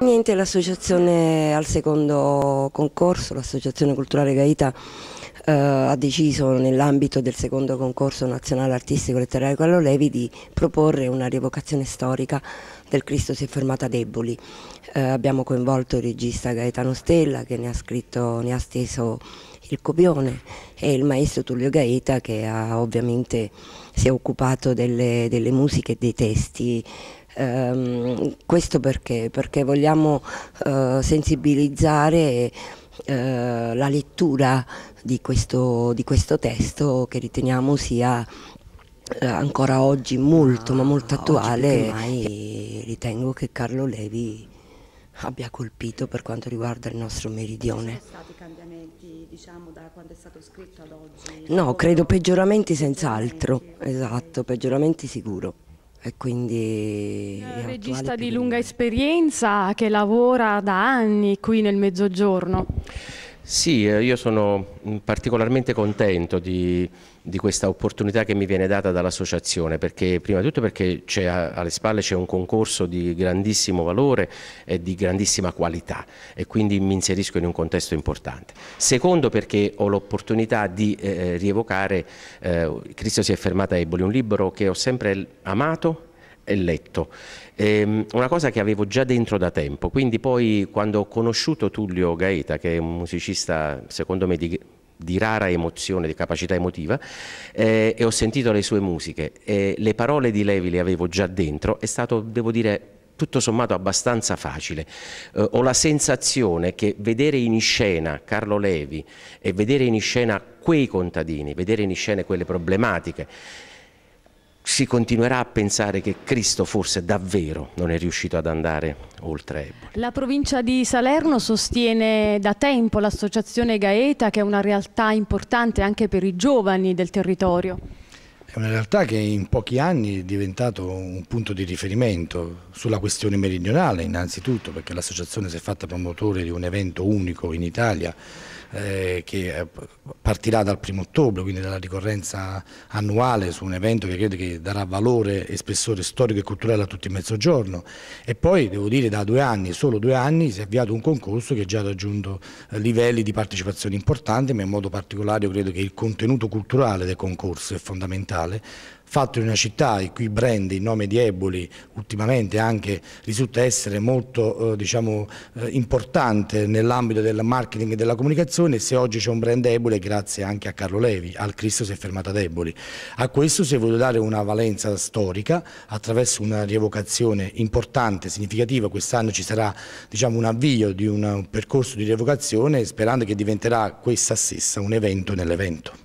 Niente, l'associazione al secondo concorso, l'associazione culturale Gaeta eh, ha deciso nell'ambito del secondo concorso nazionale artistico letterario Carlo Levi di proporre una rievocazione storica del Cristo si è fermato a Deboli. Eh, abbiamo coinvolto il regista Gaetano Stella che ne ha scritto, ne ha steso il copione e il maestro Tullio Gaeta che ha, ovviamente si è occupato delle, delle musiche e dei testi. Um, questo perché? Perché vogliamo uh, sensibilizzare uh, la lettura di questo, di questo, testo che riteniamo sia uh, ancora oggi molto ah, ma molto attuale. e ritengo che Carlo Levi abbia colpito per quanto riguarda il nostro meridione. Ci sono stati cambiamenti diciamo, da quando è stato scritto ad oggi? No, credo peggioramenti senz'altro, esatto, peggioramenti sicuro e quindi un regista di lunga esperienza che lavora da anni qui nel Mezzogiorno. Sì, eh, io sono mm, particolarmente contento di, di questa opportunità che mi viene data dall'associazione, perché prima di tutto perché alle spalle c'è un concorso di grandissimo valore e di grandissima qualità e quindi mi inserisco in un contesto importante. Secondo perché ho l'opportunità di eh, rievocare eh, Cristo si è fermato a Eboli, un libro che ho sempre amato e letto. Ehm, una cosa che avevo già dentro da tempo, quindi poi quando ho conosciuto Tullio Gaeta, che è un musicista secondo me di, di rara emozione, di capacità emotiva, eh, e ho sentito le sue musiche, e le parole di Levi le avevo già dentro, è stato, devo dire, tutto sommato abbastanza facile. Eh, ho la sensazione che vedere in scena Carlo Levi e vedere in scena quei contadini, vedere in scena quelle problematiche, si continuerà a pensare che Cristo forse davvero non è riuscito ad andare oltre Eboli. La provincia di Salerno sostiene da tempo l'associazione Gaeta che è una realtà importante anche per i giovani del territorio. È una realtà che in pochi anni è diventato un punto di riferimento sulla questione meridionale innanzitutto perché l'associazione si è fatta promotore di un evento unico in Italia eh, che eh, partirà dal primo ottobre, quindi dalla ricorrenza annuale su un evento che credo che darà valore e spessore storico e culturale a tutto il mezzogiorno. E poi devo dire da due anni, solo due anni, si è avviato un concorso che ha già raggiunto eh, livelli di partecipazione importanti, ma in modo particolare io credo che il contenuto culturale del concorso è fondamentale fatto in una città il cui brand, il nome di Eboli, ultimamente anche risulta essere molto eh, diciamo, eh, importante nell'ambito del marketing e della comunicazione, se oggi c'è un brand Eboli è grazie anche a Carlo Levi, al Cristo si è fermato ad Eboli. A questo si è voluto dare una valenza storica attraverso una rievocazione importante, significativa, quest'anno ci sarà diciamo, un avvio di un percorso di rievocazione sperando che diventerà questa stessa un evento nell'evento.